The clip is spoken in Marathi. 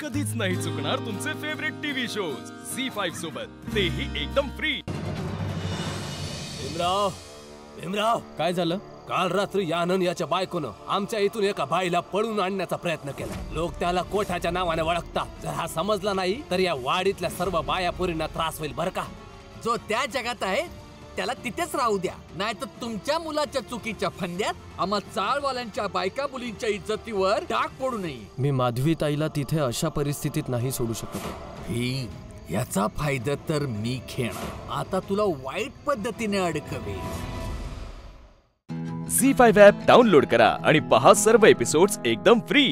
कधीच नाही चुकणार तुमचे favourite TV shows Zee five सोबत. तेही एकदम फ्री भीमराव भीमराव. काय झालं? काल रात्री यानन याच्या बायकोनं आमच्या इथून एका बाईला पळून आणण्याचा प्रयत्न केला. लोक त्याला कोठाच्या नावाने ओळखतात. जर हा समजला नाही तर या वाडीतल्या सर्व बाया पोरींना त्रास होईल बर का? जो त्या जगात आहे त्याला तिथेच राहू द्या. नाही तर तुमच्या मुलाच्या चुकीच्या फंद्यात आम्हा चाळवाल्यांच्या बायका मुलींच्या इज्जतीवर डाग पडू नये. मी माधवी ताईला तिथे अशा परिस्थितीत नाही सोडू शकत. याचा फायदा तर मी घेणार. आता तुला वाईट पद्धतीने अडकवे झी फाईव्ह ॲप डाउनलोड करा आणि पहा सर्व एपिसोड्स एकदम फ्री.